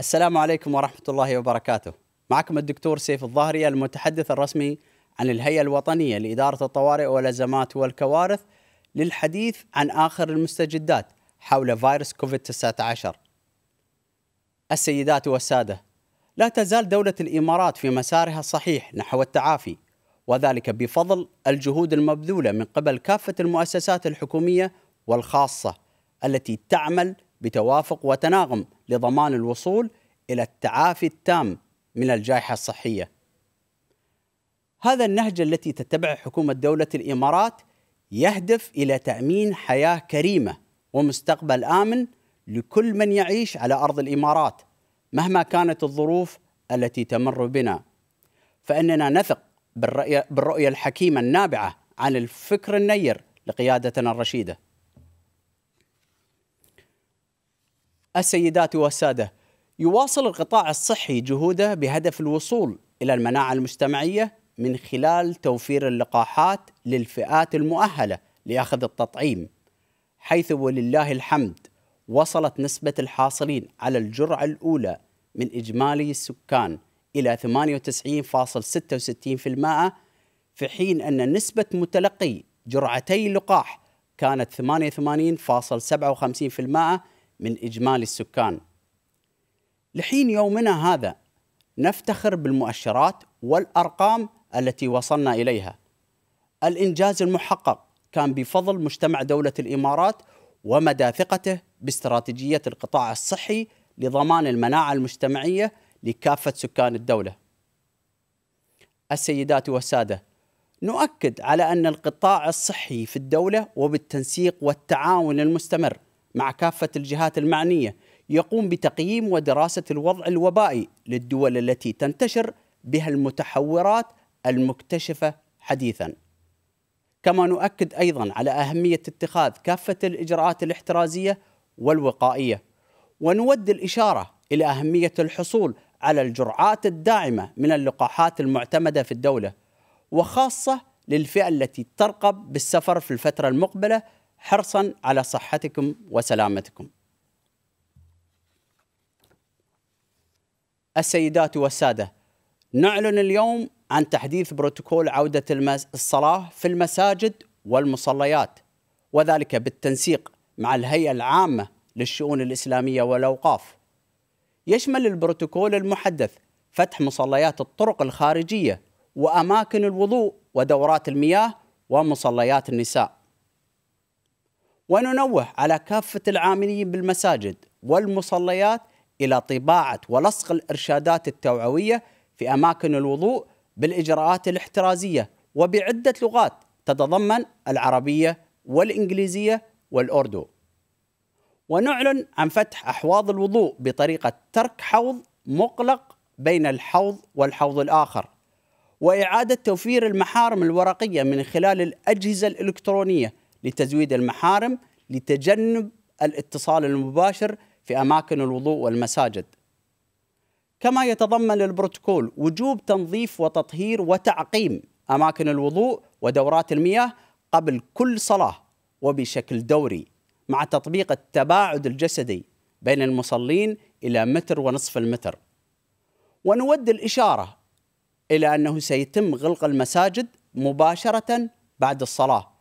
السلام عليكم ورحمة الله وبركاته. معكم الدكتور سيف الظاهري المتحدث الرسمي عن الهيئة الوطنية لإدارة الطوارئ والأزمات والكوارث للحديث عن آخر المستجدات حول فيروس كوفيد 19. السيدات والسادة، لا تزال دولة الإمارات في مسارها الصحيح نحو التعافي، وذلك بفضل الجهود المبذولة من قبل كافة المؤسسات الحكومية والخاصة التي تعمل بتوافق وتناغم لضمان الوصول إلى التعافي التام من الجائحة الصحية. هذا النهج التي تتبعه حكومة دولة الإمارات يهدف إلى تأمين حياة كريمة ومستقبل آمن لكل من يعيش على أرض الإمارات مهما كانت الظروف التي تمر بنا. فإننا نثق بالرؤية, الحكيمة النابعة عن الفكر النير لقيادتنا الرشيدة. السيدات والسادة. يواصل القطاع الصحي جهوده بهدف الوصول إلى المناعة المجتمعية من خلال توفير اللقاحات للفئات المؤهلة لأخذ التطعيم حيث ولله الحمد وصلت نسبة الحاصلين على الجرعة الأولى من إجمالي السكان إلى 98.66% في حين أن نسبة متلقي جرعتي اللقاح كانت 88.57% من إجمالي السكان. لحين يومنا هذا نفتخر بالمؤشرات والأرقام التي وصلنا إليها. الإنجاز المحقق كان بفضل مجتمع دولة الإمارات ومدى ثقته باستراتيجية القطاع الصحي لضمان المناعة المجتمعية لكافة سكان الدولة. السيدات والسادة نؤكد على أن القطاع الصحي في الدولة وبالتنسيق والتعاون المستمر مع كافة الجهات المعنية يقوم بتقييم ودراسة الوضع الوبائي للدول التي تنتشر بها المتحورات المكتشفة حديثا. كما نؤكد أيضا على أهمية اتخاذ كافة الإجراءات الاحترازية والوقائية ونود الإشارة إلى أهمية الحصول على الجرعات الداعمة من اللقاحات المعتمدة في الدولة وخاصة للفئة التي ترقب بالسفر في الفترة المقبلة حرصا على صحتكم وسلامتكم. السيدات والسادة، نعلن اليوم عن تحديث بروتوكول عودة الصلاة في المساجد والمصليات، وذلك بالتنسيق مع الهيئة العامة للشؤون الإسلامية والأوقاف. يشمل البروتوكول المحدث فتح مصليات الطرق الخارجية وأماكن الوضوء ودورات المياه ومصليات النساء. وننوه على كافة العاملين بالمساجد والمصليات إلى طباعة ولصق الإرشادات التوعوية في أماكن الوضوء بالإجراءات الاحترازية وبعدة لغات تتضمن العربية والإنجليزية والأردو. ونعلن عن فتح أحواض الوضوء بطريقة ترك حوض مغلق بين الحوض والحوض الآخر وإعادة توفير المحارم الورقية من خلال الأجهزة الإلكترونية لتزويد المحارم لتجنب الاتصال المباشر في أماكن الوضوء والمساجد. كما يتضمن البروتوكول وجوب تنظيف وتطهير وتعقيم أماكن الوضوء ودورات المياه قبل كل صلاة وبشكل دوري مع تطبيق التباعد الجسدي بين المصلين إلى متر ونصف المتر. ونود الإشارة إلى أنه سيتم غلق المساجد مباشرة بعد الصلاة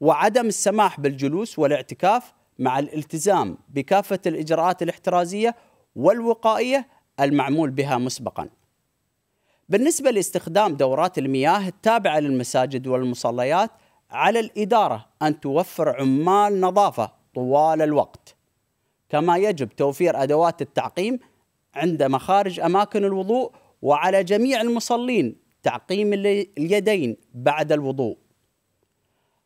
وعدم السماح بالجلوس والاعتكاف مع الالتزام بكافة الإجراءات الاحترازية والوقائية المعمول بها مسبقا. بالنسبة لاستخدام دورات المياه التابعة للمساجد والمصليات على الإدارة أن توفر عمال نظافة طوال الوقت. كما يجب توفير أدوات التعقيم عند مخارج أماكن الوضوء وعلى جميع المصلين تعقيم اليدين بعد الوضوء.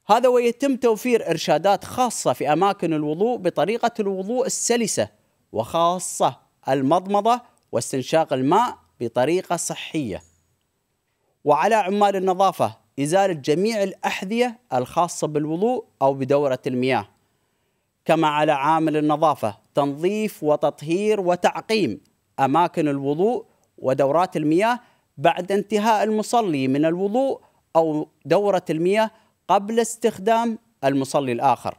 هذا ويتم توفير إرشادات خاصة في أماكن الوضوء بطريقة الوضوء السلسة وخاصة المضمضة واستنشاق الماء بطريقة صحية. وعلى عمال النظافة إزالة جميع الأحذية الخاصة بالوضوء أو بدورة المياه. كما على عامل النظافة تنظيف وتطهير وتعقيم أماكن الوضوء ودورات المياه بعد انتهاء المصلي من الوضوء أو دورة المياه قبل استخدام المصلي الآخر.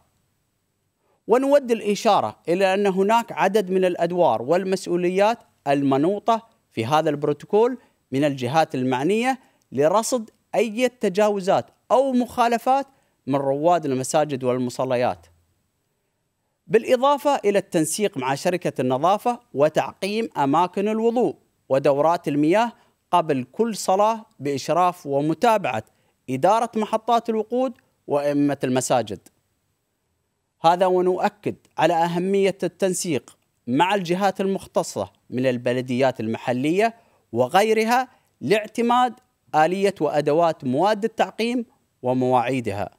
ونود الإشارة إلى أن هناك عدد من الأدوار والمسؤوليات المنوطة في هذا البروتوكول من الجهات المعنية لرصد أي تجاوزات أو مخالفات من رواد المساجد والمصليات. بالإضافة إلى التنسيق مع شركة النظافة وتعقيم أماكن الوضوء ودورات المياه قبل كل صلاة بإشراف ومتابعة إدارة محطات الوقود وأئمة المساجد. هذا ونؤكد على أهمية التنسيق مع الجهات المختصة من البلديات المحلية وغيرها لاعتماد آلية وأدوات مواد التعقيم ومواعيدها.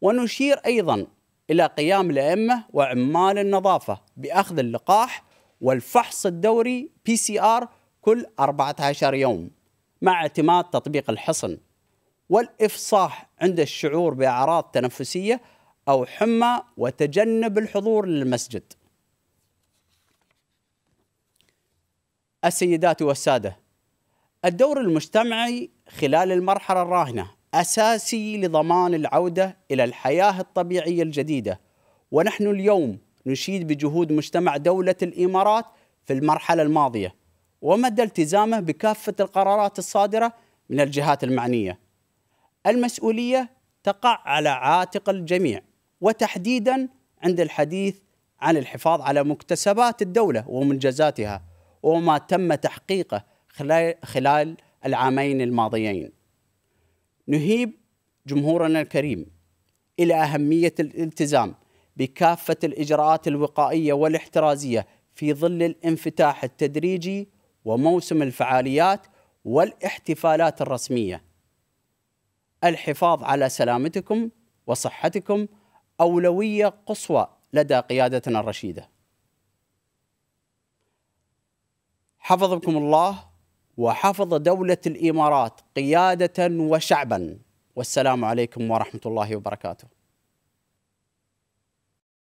ونشير أيضا إلى قيام الأئمة وعمال النظافة بأخذ اللقاح والفحص الدوري آر كل 14 يوم مع اعتماد تطبيق الحصن. والإفصاح عند الشعور بأعراض تنفسية أو حمى وتجنب الحضور للمسجد. السيدات والسادة الدور المجتمعي خلال المرحلة الراهنة أساسي لضمان العودة إلى الحياة الطبيعية الجديدة ونحن اليوم نشيد بجهود مجتمع دولة الإمارات في المرحلة الماضية ومدى التزامه بكافة القرارات الصادرة من الجهات المعنية. المسؤولية تقع على عاتق الجميع وتحديدا عند الحديث عن الحفاظ على مكتسبات الدولة ومنجزاتها وما تم تحقيقه خلال العامين الماضيين نهيب جمهورنا الكريم إلى أهمية الالتزام بكافة الإجراءات الوقائية والاحترازية في ظل الانفتاح التدريجي وموسم الفعاليات والاحتفالات الرسمية. الحفاظ على سلامتكم وصحتكم أولوية قصوى لدى قيادتنا الرشيدة. حفظكم الله وحفظ دولة الإمارات قيادة وشعبا والسلام عليكم ورحمة الله وبركاته